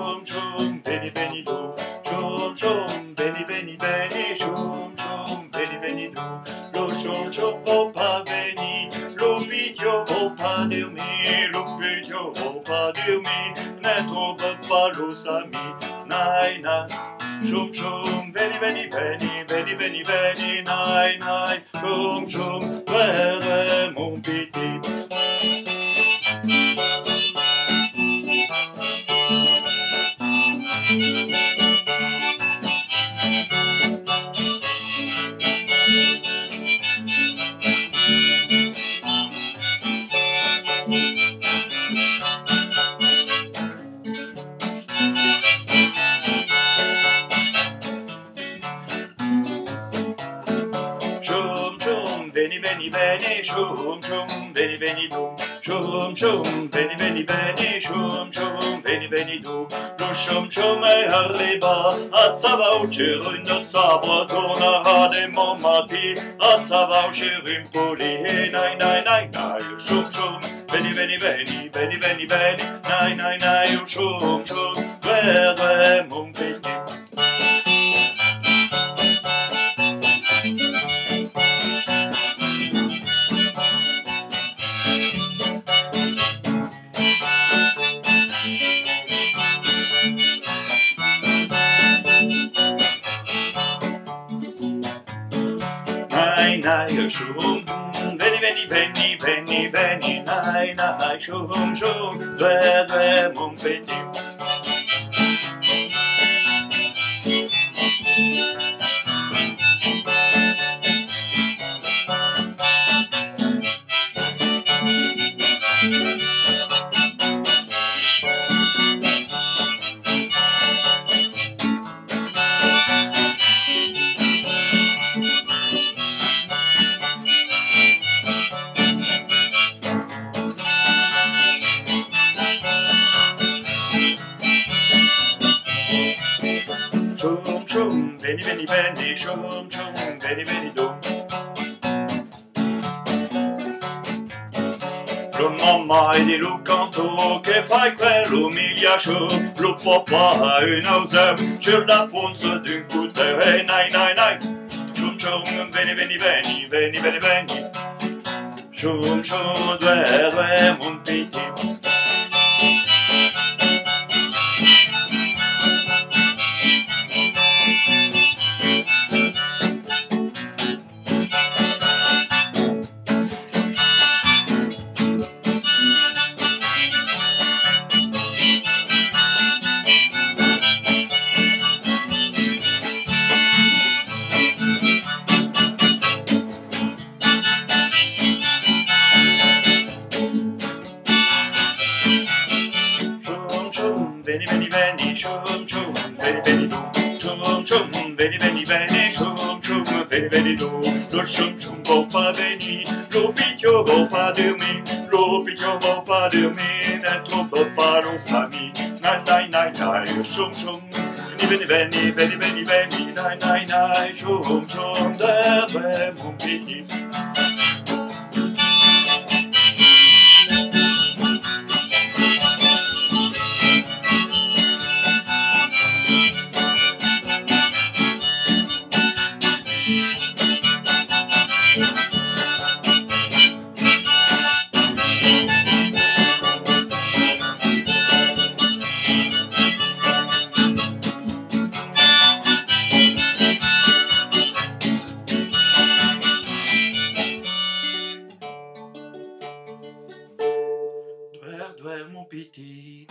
chum chum, veni veni do. Chum chum, veni veni veni, chum chum, veni veni do. Lo chum chum ho pa veni, lo pidio ho pa dir mi, lo pidio ho pa ne trompe pas los amis, nai nai. Chum chum, veni veni veni, veni veni veni, nai nai. Chum chum, ouais ouais mon petit. Veni veni veni, chum chum, veni veni du. Chum chum, veni veni veni, chum chum, veni veni du. Lo chum chum è arriva, a sava uscire in sabra, torna a de momati, a sava uscire in poli, nai nai nai nai, chum chum, veni veni veni, veni veni veni, nai nai nai, chum chum, due due mon petit. Nai shum, veni veni veni veni veni, nai nai shum shum, due due mon petit. Chum, veni veni veni, chum chum, veni veni dum. Lo mamma e di lo canto che fai quello migliaccio, lo papà e nausem, c'è la ponza d'un cuore, nai nai nai. Chum chum, veni veni veni, veni veni veni. Chum chum, due due mon petit. Chum, veni veni veni, chum chum, veni veni du. Lo chum chum va pas venir, lo picchio va pas dormir, lo picchio va pas dormir, ne trompe pas los amis. Nai nai nai nai, chum chum. Veni veni veni veni veni, nai nai nai, chum chum, de mon petit. Due, mon petit.